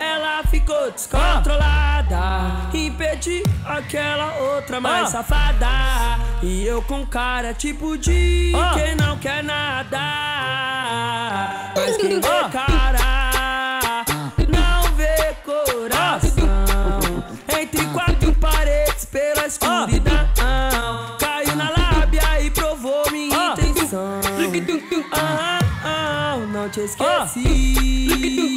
ela ficou descontrolada. Impedi aquela outra mais safada. E eu com cara tipo de quem não quer nada. Mas quem vê cara não vê coração. Entre quatro paredes pela escuridão. Caiu na lábia e provou minha intenção. Ah, ah, não te esqueci.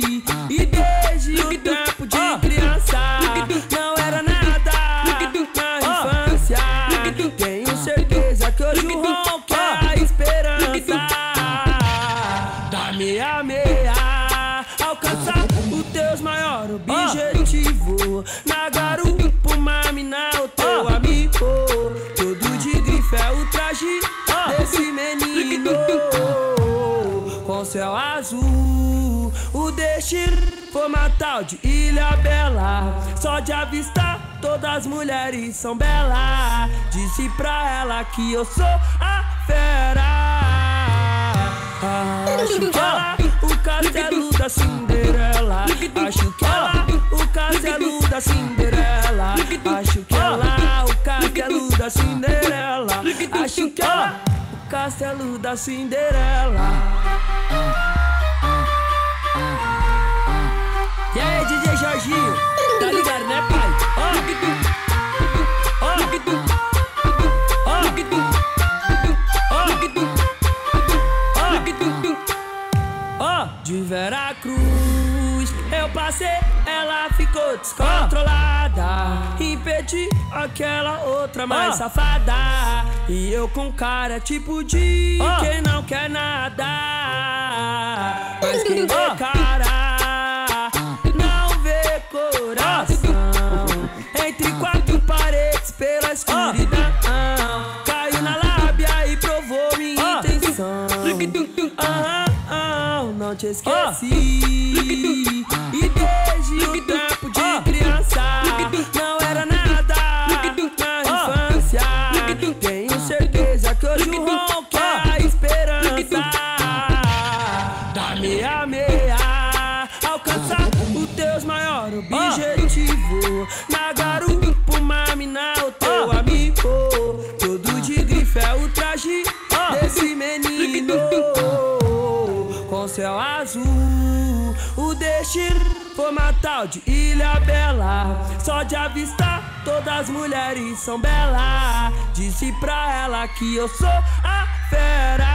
Maior objetivo. Na garupa, uma mina, o teu amigo. Todo de grife é o traje desse menino. Com céu azul, o destino forma tal de Ilha Bela. Só de avistar, todas as mulheres são belas. Disse pra ela que eu sou a fera. Acho que ela, o castelo da Cinderela. Acho da Cinderela. Acho que ela, o castelo da Cinderela. Acho que ela, o castelo da Cinderela. E aí, DJ Jorginho, eu passei, ela ficou descontrolada. Impedi aquela outra mais safada. E eu com cara tipo de quem não quer nada. Mas quem cara não te esqueci. E desde o tempo de criança não era nada na infância. Tenho certeza que hoje o ronco é a esperança. Da meia meia alcançar o teus maior objetivo. Na garupa, uma mina, o destino forma tal de Ilha Bela. Só de avistar, todas as mulheres são belas. Disse pra ela que eu sou a fera.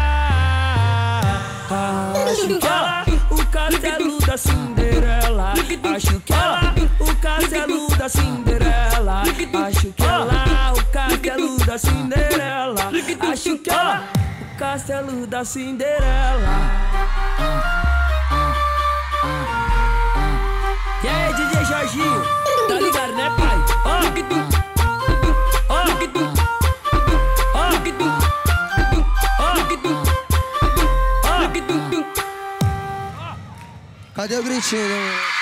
Acho que ela, o castelo da Cinderela. Acho que ela, o castelo da Cinderela. Acho que ela, o castelo da Cinderela. Acho que ela, o castelo da Cinderela. Cadê o gritinho?